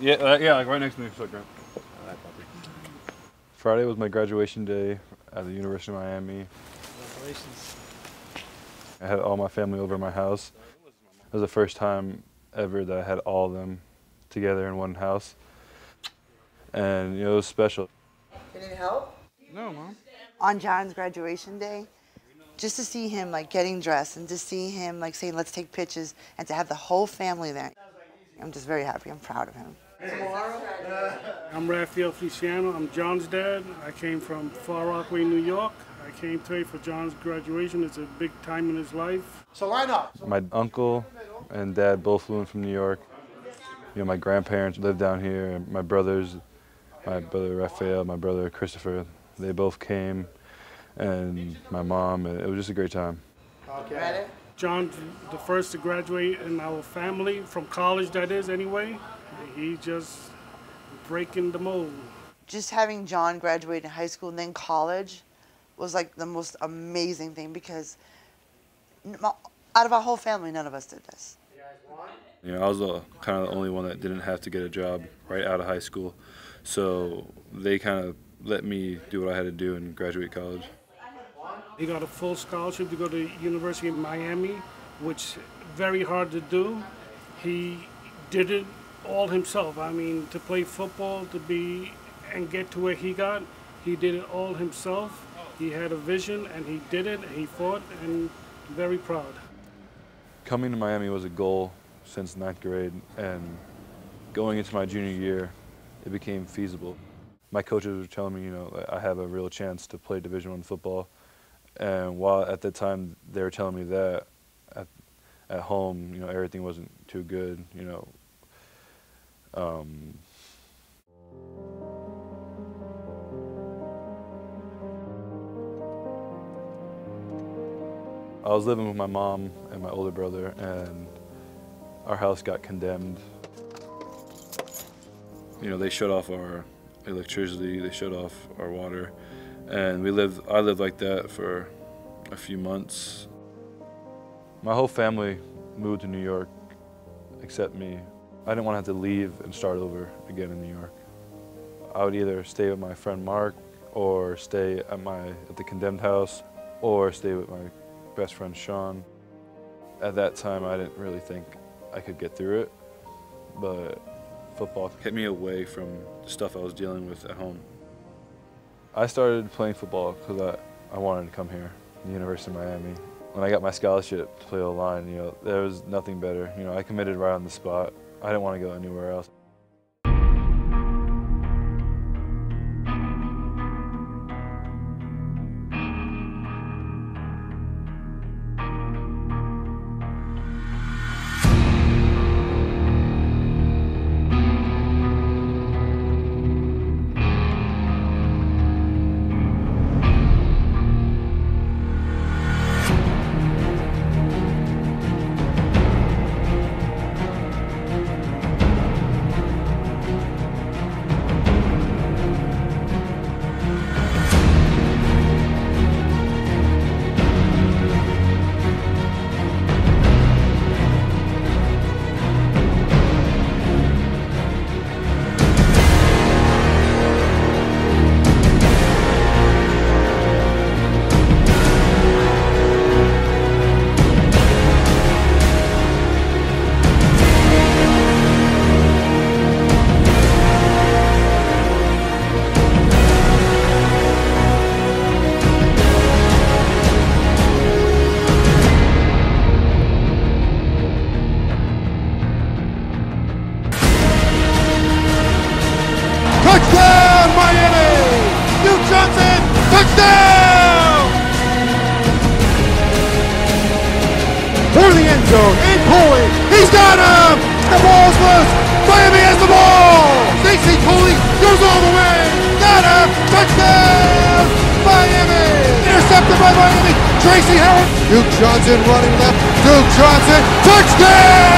Yeah, uh, yeah, like right next to me. So great. Friday was my graduation day at the University of Miami. Congratulations. I had all my family over my house. It was the first time ever that I had all of them together in one house. And you know, it was special. You need help? No, mom. On Jon's graduation day, just to see him like getting dressed and to see him like saying, let's take pictures and to have the whole family there. I'm just very happy. I'm proud of him. I'm Raphael Feliciano. I'm Jon's dad. I came from Far Rockaway, New York. I came today for Jon's graduation. It's a big time in his life. So line up. My uncle and dad both flew in from New York. You know, my grandparents live down here. My brothers, my brother Raphael, my brother Christopher, they both came, and my mom. It was just a great time. Okay. Jon's the first to graduate in our family from college, that is, anyway. He just breaking the mold. Just having Jon graduate in high school and then college was like the most amazing thing because out of our whole family, none of us did this. You know, I was the, kind of the only one that didn't have to get a job right out of high school, so they kind of let me do what I had to do and graduate college. He got a full scholarship to go to University of Miami, which very hard to do. He did it all himself. I mean, to play football, to be and get to where he got, he did it all himself. He had a vision and he did it. He fought and very proud. Coming to Miami was a goal since ninth grade, and going into my junior year, it became feasible. My coaches were telling me, you know, I have a real chance to play Division One football, and while at the time they were telling me that, at, at home, you know, everything wasn't too good, you know. Um, I was living with my mom and my older brother, and our house got condemned. You know, they shut off our electricity, they shut off our water, and we lived. I lived like that for a few months. My whole family moved to New York, except me. I didn't want to have to leave and start over again in New York. I would either stay with my friend Mark, or stay at my at the condemned house, or stay with my best friend Sean. At that time, I didn't really think I could get through it, but football kept me away from the stuff I was dealing with at home. I started playing football because I, I wanted to come here, the University of Miami. When I got my scholarship to play O-line, you know, there was nothing better. You know, I committed right on the spot. I didn't want to go anywhere else. Touchdown! For the end zone, in Coley, he's got him! The ball's loose, Miami has the ball! Stacy Coley goes all the way, got him! Touchdown, Miami! Intercepted by Miami, Tracy Howard. Duke Johnson running left, Duke Johnson, touchdown!